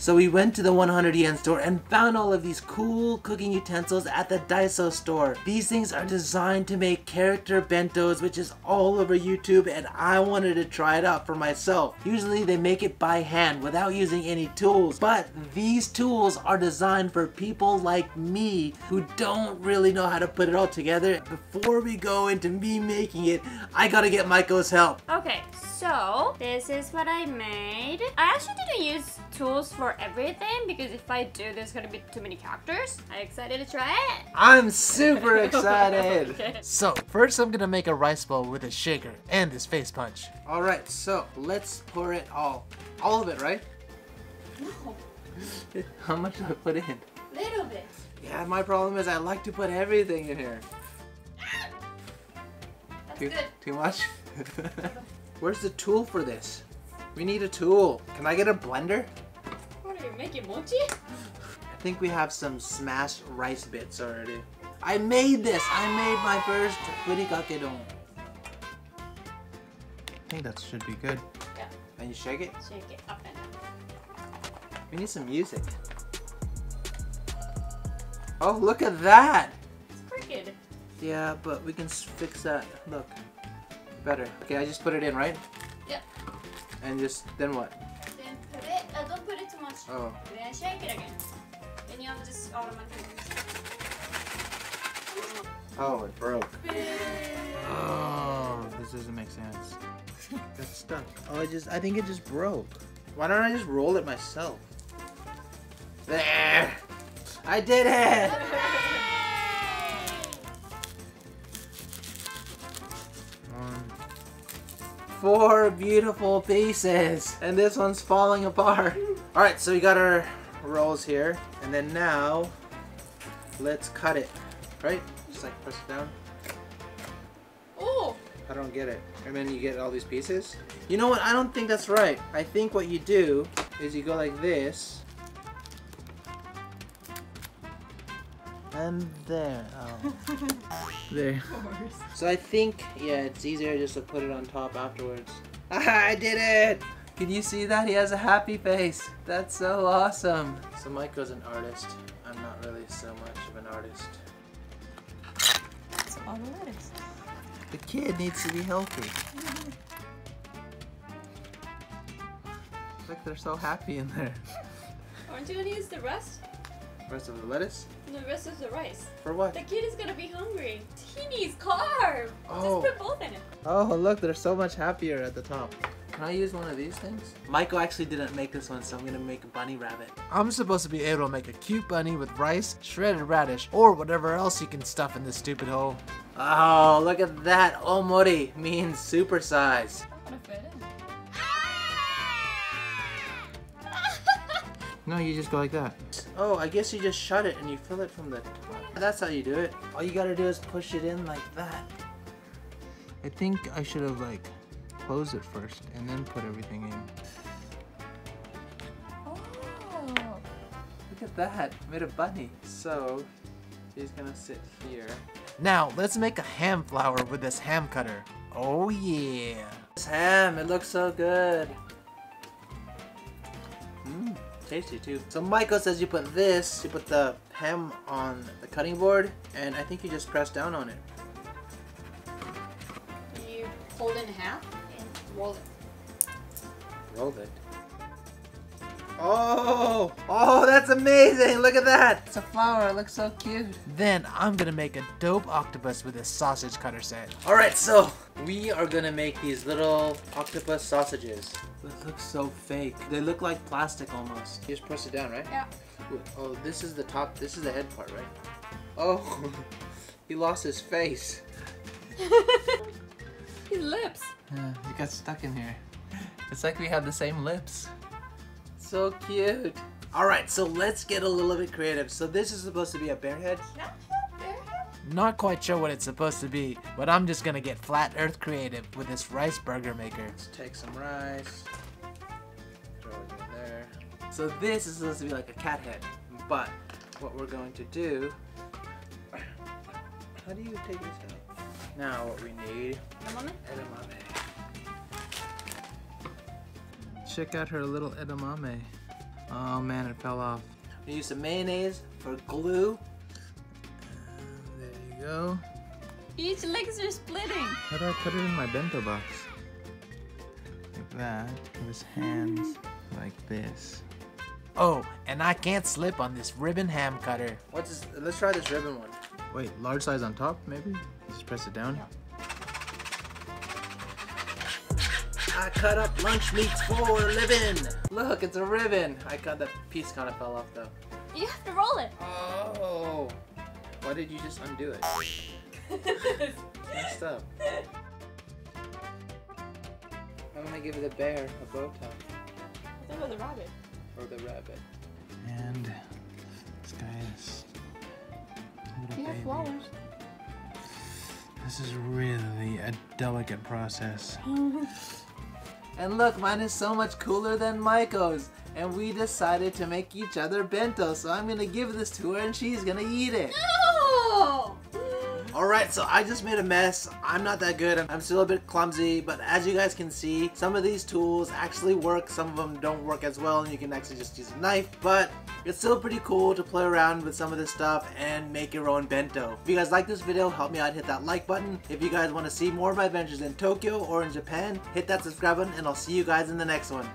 So we went to the 100 yen store and found all of these cool cooking utensils at the Daiso store. These things are designed to make character bentos, which is all over YouTube, and I wanted to try it out for myself. Usually they make it by hand without using any tools, but these tools are designed for people like me who don't really know how to put it all together. Before we go into me making it, I gotta get Maiko's help. Okay, so this is what I made. I actually didn't use tools for everything because if I do, there's gonna be too many characters. Are you excited to try it? I'm super excited. Okay. So, first I'm gonna make a rice bowl with a shaker and this face punch. All right, so let's pour it all. All of it, right? No, How much do I put in? little bit. Yeah, my problem is I like to put everything in here. That's Too, good. too much? Where's the tool for this? We need a tool. Can I get a blender? What are making mochi? I think we have some smashed rice bits already. I made this! I made my first furikakedon. I think that should be good. Yeah. And you shake it? Shake it up and down. We need some music. Oh, look at that! It's crooked. Yeah, but we can fix that. Look. Better. Okay, I just put it in, right? Yeah. And just, then what? Put it. Oh. Then shake it again. Then you have just automatically. Oh, it broke. Oh, this doesn't make sense. That's stuck. Oh, it just, I think it just broke. Why don't I just roll it myself? There! I did it! Four beautiful pieces! And this one's falling apart. Alright, so we got our rolls here. And then now, let's cut it. Right? Just like press it down. Oh! I don't get it. And then you get all these pieces? You know what? I don't think that's right. I think what you do is you go like this. And there. Oh. there. So I think, yeah, it's easier just to put it on top afterwards. I did it! Can you see that? He has a happy face. That's so awesome. So Maiko's an artist. I'm not really so much of an artist. That's all it is. The kid needs to be healthy. Look, they're so happy in there. Aren't you gonna use the rest? Rest of the lettuce? The rest of the rice. For what? The kid is gonna be hungry. He needs carb. Oh. Just put both in it. Oh, look, they're so much happier at the top. Can I use one of these things? Maiko actually didn't make this one, so I'm gonna make a bunny rabbit. I'm supposed to be able to make a cute bunny with rice, shredded radish, or whatever else you can stuff in this stupid hole. Oh, look at that. Omori means supersize. I'm gonna fit in. No, you just go like that. Oh, I guess you just shut it and you fill it from the top. That's how you do it. All you gotta do is push it in like that. I think I should have like closed it first and then put everything in. Oh. Look at that, made a bunny. So, he's gonna sit here. Now, let's make a ham flower with this ham cutter. Oh yeah. This ham, it looks so good. Tasty too. So Maiko says you put this, you put the ham on the cutting board, and I think you just press down on it. You fold it in half and roll it. Roll it. Oh, oh, that's amazing! Look at that! It's a flower, it looks so cute. Then I'm gonna make a dope octopus with a sausage cutter set. Alright, so we are gonna make these little octopus sausages. This looks so fake. They look like plastic almost. You just press it down, right? Yeah. Wait, Oh, this is the top, this is the head part, right? Oh, he lost his face. His lips. Yeah, he got stuck in here. It's like we have the same lips. So cute. Alright, so let's get a little bit creative. So this is supposed to be a bear head. Not quite sure what it's supposed to be, but I'm just gonna get flat earth creative with this rice burger maker. Let's take some rice. Throw it in there. So this is supposed to be like a cat head. But what we're going to do... How do you take this out? Now what we need... Edamame? Edamame. Check out her little edamame. Oh man, it fell off. We use some mayonnaise for glue. And There you go. Each legs are splitting. How do I put it in my bento box? Like that, with his hands like this. Oh, and I can't slip on this ribbon ham cutter. What's this? Let's try this ribbon one. Wait, large size on top, maybe? Just press it down. I cut up lunch meats for a living. Look, it's a ribbon. I cut that piece kind of fell off though. You have to roll it. Oh, why did you just undo it? Messed up. I'm gonna give the bear a bow tie I think it was a rabbit. or the rabbit. And this guy is a little You have flowers. This is really a delicate process. And look, mine is so much cooler than Maiko's. And we decided to make each other bento, so I'm gonna give this to her and she's gonna eat it. Alright, so I just made a mess. I'm not that good. I'm still a bit clumsy, but as you guys can see, some of these tools actually work. Some of them don't work as well, and you can actually just use a knife. But it's still pretty cool to play around with some of this stuff and make your own bento. If you guys like this video, help me out, hit that like button. If you guys want to see more of my adventures in Tokyo or in Japan, hit that subscribe button, and I'll see you guys in the next one.